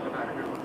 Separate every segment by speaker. Speaker 1: Yeah, I'm not here.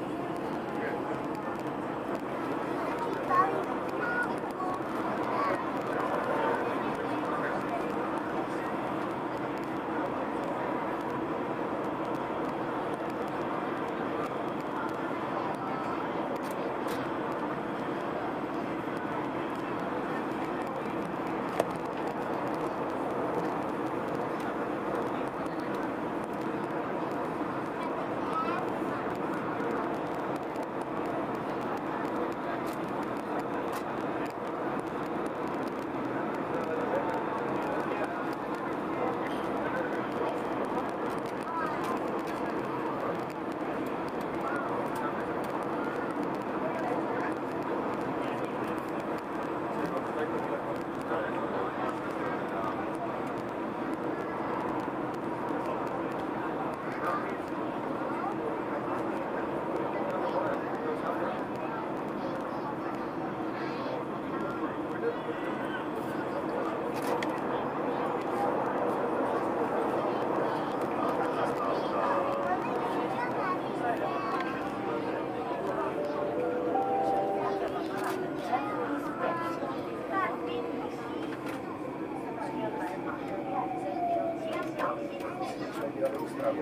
Speaker 2: двух стран.